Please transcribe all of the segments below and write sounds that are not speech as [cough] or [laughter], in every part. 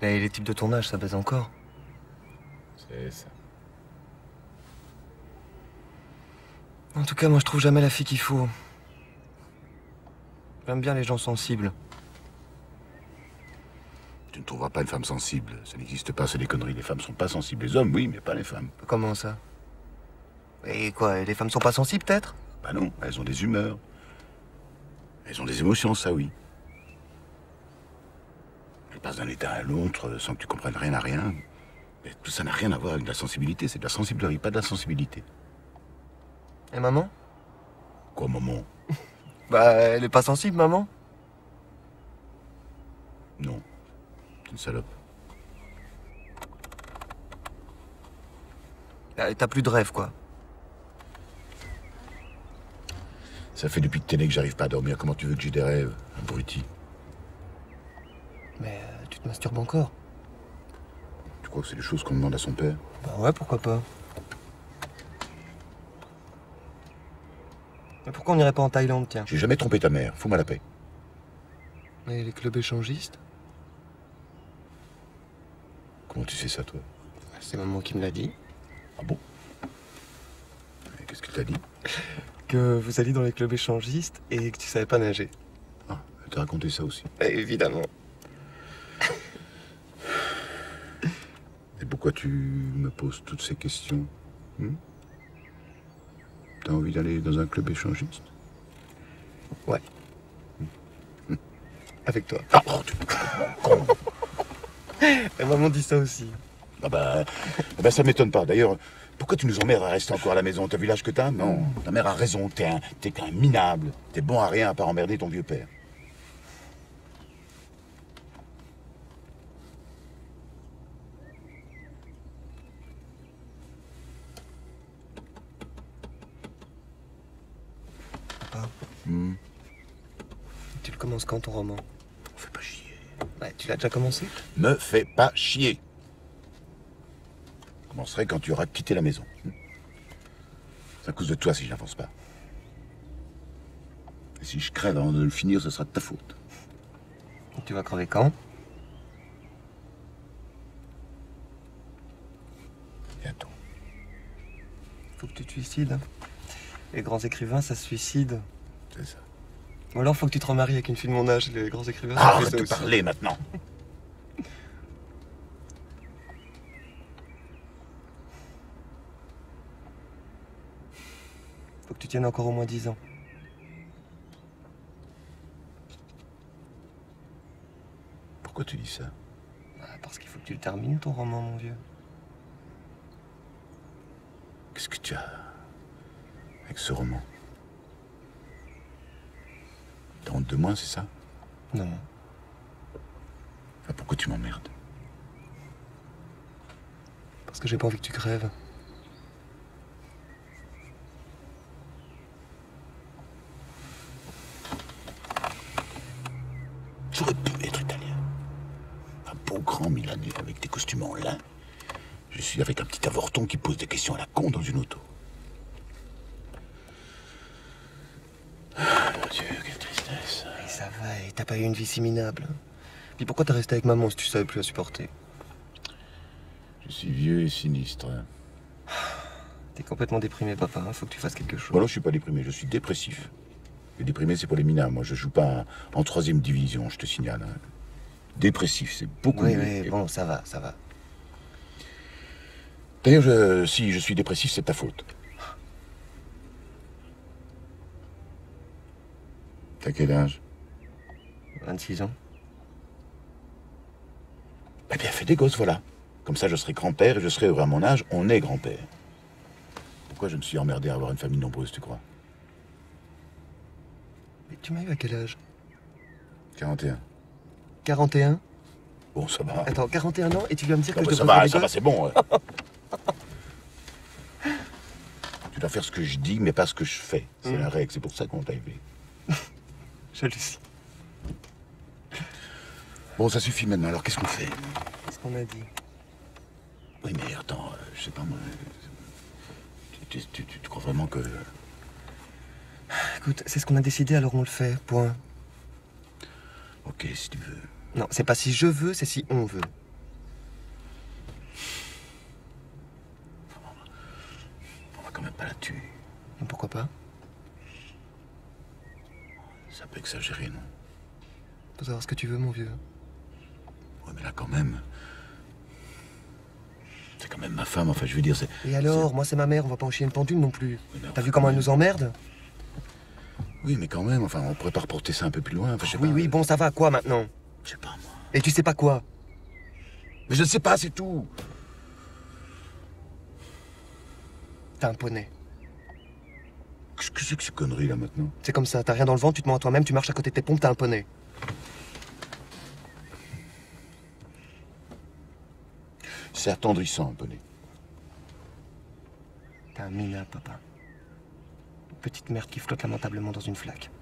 Et les types de tournage, ça baise encore. C'est ça. En tout cas, moi, je trouve jamais la fille qu'il faut. J'aime bien les gens sensibles. Tu ne trouveras pas une femme sensible. Ça n'existe pas, c'est des conneries. Les femmes sont pas sensibles. Les hommes, oui, mais pas les femmes. Comment ça? Et quoi Les femmes sont pas sensibles, peut-être? Bah non, elles ont des humeurs. Elles ont des émotions, ça oui. Elles passent d'un état à l'autre sans que tu comprennes rien à rien. Mais tout ça n'a rien à voir avec de la sensibilité. C'est de la sensiblerie, pas de la sensibilité. Et maman? Quoi, maman? [laughs] Bah, elle est pas sensible, maman? Non. C'est une salope. Euh, T'as plus de rêve, quoi. Ça fait depuis que t'es né que j'arrive pas à dormir. Comment tu veux que j'ai des rêves Abruti? Mais euh, tu te masturbes encore Tu crois que c'est des choses qu'on demande à son père? Bah ouais, pourquoi pas. Mais pourquoi on n'irait pas en Thaïlande, tiens? J'ai jamais trompé ta mère. Fous-moi la paix. Et les clubs échangistes? Comment tu sais ça, toi? C'est maman qui me l'a dit. Ah bon? Qu'est-ce que t'as dit? Que vous alliez dans les clubs échangistes et que tu savais pas nager. Ah, elle t'a raconté ça aussi. évidemment. [laughs] Et pourquoi tu me poses toutes ces questions hmm? T'as envie d'aller dans un club échangiste? Ouais. Avec toi. Ah, oh, tu... con. Maman dit ça aussi. Ah bah, ah bah, ça m'étonne pas. D'ailleurs, pourquoi tu nous emmerdes à rester encore à la maison T'as vu l'âge que t'as Non, ta mère a raison. T'es un, t'es qu'un minable. T'es bon à rien à part emmerder ton vieux père. Papa, Hmm. tu le commences quand ton roman? Fais pas chier. Ouais, tu l'as déjà commencé? Me fais pas chier. Je commencerai quand tu auras quitté la maison. C'est à cause de toi si je n'avance pas. Et si je crève avant de le finir, ce sera de ta faute. Tu vas crever quand? Bientôt. Faut que tu te suicides. hein. Les grands écrivains, ça se suicide. C'est ça. Ou alors faut que tu te remaries avec une fille de mon âge. Les grands écrivains, ça Ah, arrête de parler maintenant. Que tu tiennes encore au moins 10 ans. Pourquoi tu dis ça? Ah, Parce qu'il faut que tu le termines, ton roman, mon vieux. Qu'est-ce que tu as avec ce roman? T'as honte de moi, c'est ça? Non. Pourquoi tu m'emmerdes? Parce que j'ai pas envie que tu crèves. J'aurais pu être italien. Un beau grand Milanais avec des costumes en lin. Je suis avec un petit avorton qui pose des questions à la con dans une auto. Ah, mon Dieu, quelle tristesse. Et ça va, et t'as pas eu une vie si minable. Puis pourquoi t'es resté avec maman si tu savais plus la supporter? Je suis vieux et sinistre. [sighs] T'es complètement déprimé, papa. hein. Faut que tu fasses quelque chose. Bon, alors, je suis pas déprimé, je suis dépressif. Le déprimé, c'est pour les minards. Moi, je joue pas en troisième division, je te signale. hein. Dépressif, c'est beaucoup Oui, mieux. oui, Et- bon, ça va, ça va. D'ailleurs, si je suis dépressif, c'est ta faute. T'as quel âge? 26 ans. Eh bien, fais des gosses, voilà. Comme ça, je serai grand-père et je serai heureux à mon âge. On est grand-père. Pourquoi je me suis emmerdé à avoir une famille nombreuse, tu crois? Mais tu m'as eu à quel âge? 41. 41 Bon, ça va. Attends, 41 ans et tu viens me dire Ah que bah, je ça dois va, ça va, c'est bon. ouais. [laughs] tu dois faire ce que je dis, mais pas ce que je fais. C'est Mm. la règle, c'est pour ça qu'on t'a élevé. [laughs] J'hallucine. Bon, ça suffit maintenant. Alors, qu'est-ce qu'on fait Qu'est-ce qu'on a dit. Oui, mais attends, euh, je sais pas moi. Tu, crois vraiment que. Écoute, c'est ce qu'on a décidé, alors on le fait, point. Ok, si tu veux. Non, c'est pas si je veux, c'est si on veut. On va quand même pas la tuer. Pourquoi pas Ça peut exagérer, non? Faut savoir ce que tu veux, mon vieux. Enfin, je veux dire, c'est. Et alors Moi, c'est ma mère, on va pas en chier une pendule non plus. T'as vu comment elle nous emmerde Oui, mais quand même, enfin, on pourrait pas reporter ça un peu plus loin. Enfin, je sais Oui, pas, oui, euh, bon, ça va, quoi maintenant Je sais pas, moi. Et tu sais pas quoi Mais je ne sais pas, c'est tout. T'as un poney. Qu'est-ce que c'est que ces conneries, là, maintenant? C'est comme ça, t'as rien dans le ventre, tu te mens à toi-même, tu marches à côté de tes pompes, t'as un poney. C'est attendrissant, un poney. T'as un minable, papa. Une petite merde qui flotte lamentablement dans une flaque.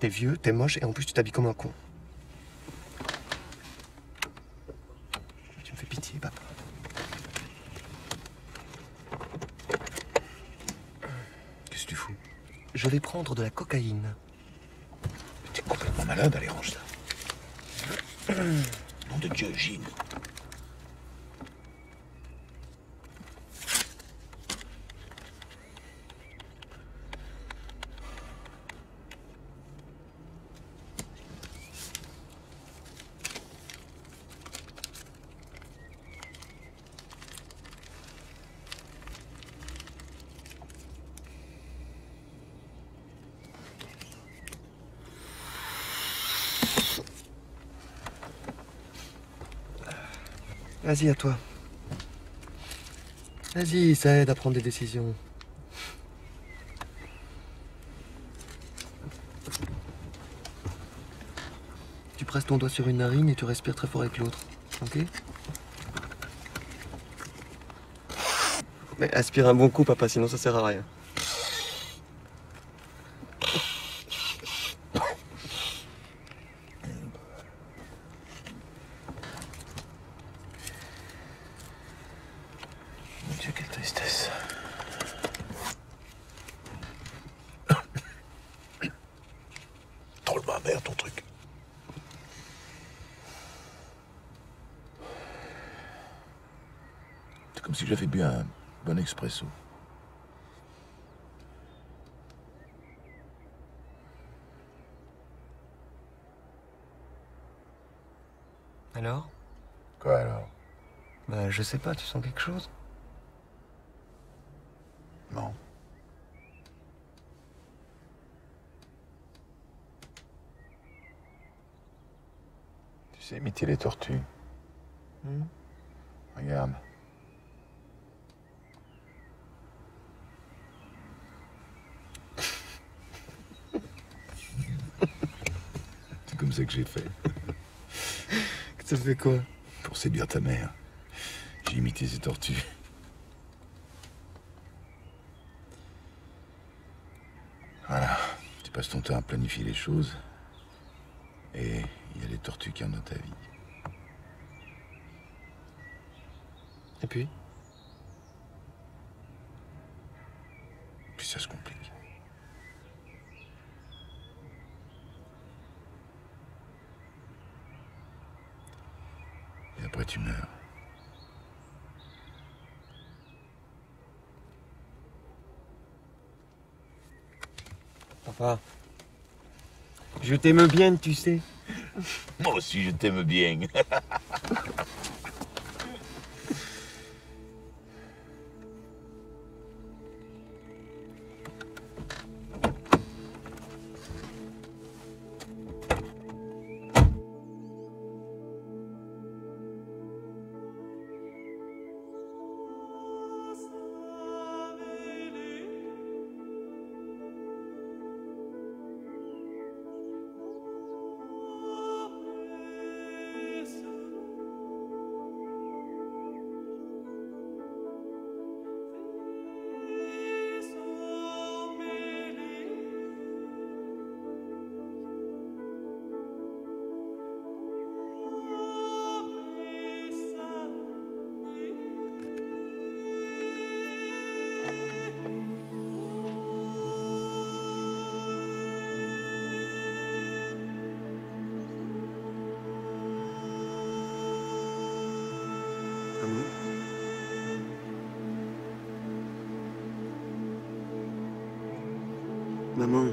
T'es vieux, t'es moche et en plus tu t'habilles comme un con. Tu me fais pitié, papa. Qu'est-ce que tu fous? Je vais prendre de la cocaïne. Mais T'es complètement malade, allez, range ça. Nom de Dieu, Gine. Vas-y, à toi. Vas-y, ça aide à prendre des décisions. Tu presses ton doigt sur une narine et tu respires très fort avec l'autre. Ok? Mais aspire un bon coup, papa, sinon ça sert à rien. Mon Dieu, quelle tristesse. Drôlement amer, ton truc. C'est comme si j'avais bu un bon expresso. Alors? Quoi alors? Bah, je sais pas, tu sens quelque chose? Non. Tu sais imiter les tortues. Hmm Regarde. [laughs] C'est comme ça que j'ai fait. [laughs] Ça fait quoi? Pour séduire ta mère. J'ai imité ces tortues. Voilà. Tu passes ton temps à planifier les choses. Et il y a les tortues qui ont dans ta vie. Et puis Puis ça se complique. Et après tu meurs. Papa. Je t'aime bien, tu sais. Moi aussi je t'aime bien. [laughs] Maman.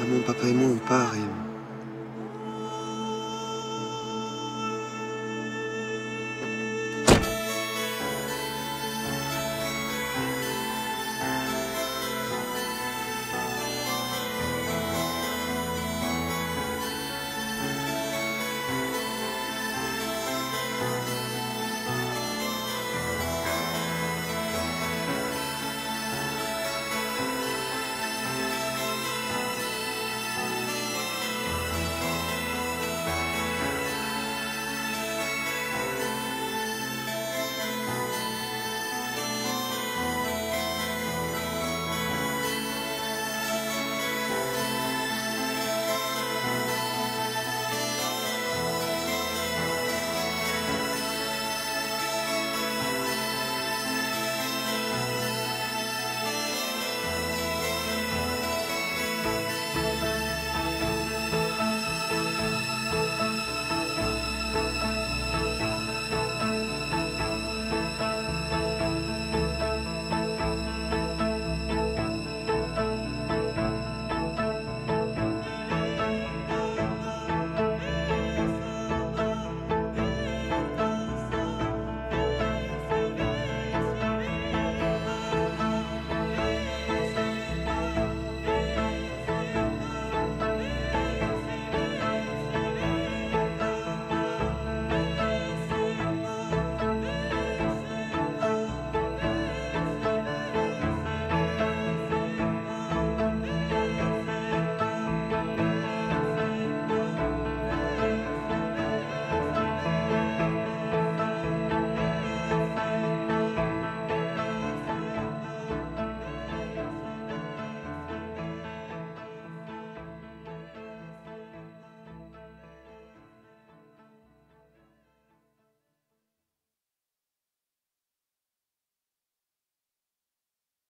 Maman, papa et moi, on part et